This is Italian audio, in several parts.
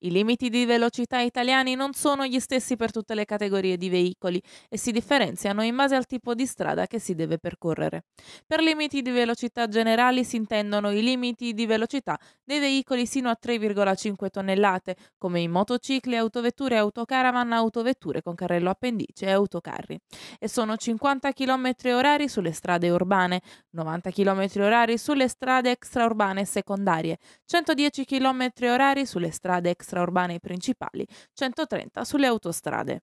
I limiti di velocità italiani non sono gli stessi per tutte le categorie di veicoli e si differenziano in base al tipo di strada che si deve percorrere. Per limiti di velocità generali si intendono i limiti di velocità dei veicoli sino a 3,5 tonnellate, come i motocicli, autovetture, autocaravan, autovetture con carrello appendice e autocarri, e sono 50 km orari sulle strade urbane, 90 km orari sulle strade extraurbane secondarie, 110 km orari sulle strade extraurbane extraurbane principali, 130 sulle autostrade.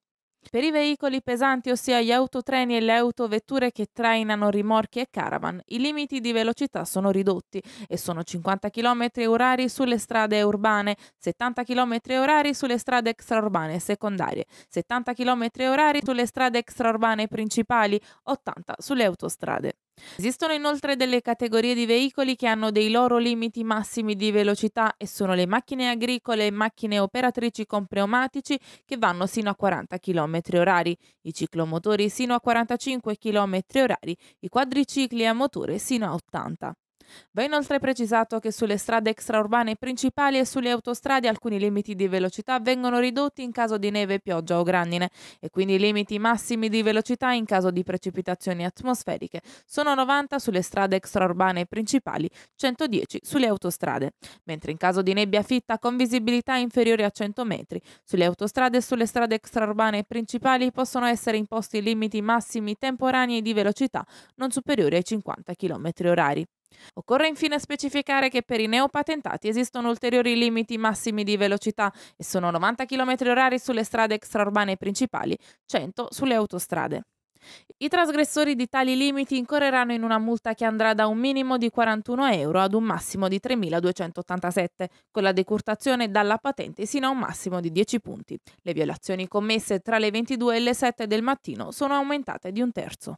Per i veicoli pesanti, ossia gli autotreni e le autovetture che trainano rimorchi e caravan, i limiti di velocità sono ridotti e sono 50 km orari sulle strade urbane, 70 km orari sulle strade extraurbane secondarie, 70 km orari sulle strade extraurbane principali, 80 sulle autostrade. Esistono inoltre delle categorie di veicoli che hanno dei loro limiti massimi di velocità e sono le macchine agricole e macchine operatrici con pneumatici che vanno sino a 40 km orari, i ciclomotori sino a 45 km orari, i quadricicli a motore sino a 80. Va inoltre precisato che sulle strade extraurbane principali e sulle autostrade alcuni limiti di velocità vengono ridotti in caso di neve, pioggia o grandine e quindi i limiti massimi di velocità in caso di precipitazioni atmosferiche sono 90 sulle strade extraurbane principali, 110 sulle autostrade, mentre in caso di nebbia fitta con visibilità inferiore a 100 metri, sulle autostrade e sulle strade extraurbane principali possono essere imposti limiti massimi temporanei di velocità non superiori ai 50 km orari. Occorre infine specificare che per i neopatentati esistono ulteriori limiti massimi di velocità e sono 90 km h sulle strade extraurbane principali, 100 sulle autostrade. I trasgressori di tali limiti incorreranno in una multa che andrà da un minimo di 41 euro ad un massimo di 3.287, con la decurtazione dalla patente sino a un massimo di 10 punti. Le violazioni commesse tra le 22 e le 7 del mattino sono aumentate di un terzo.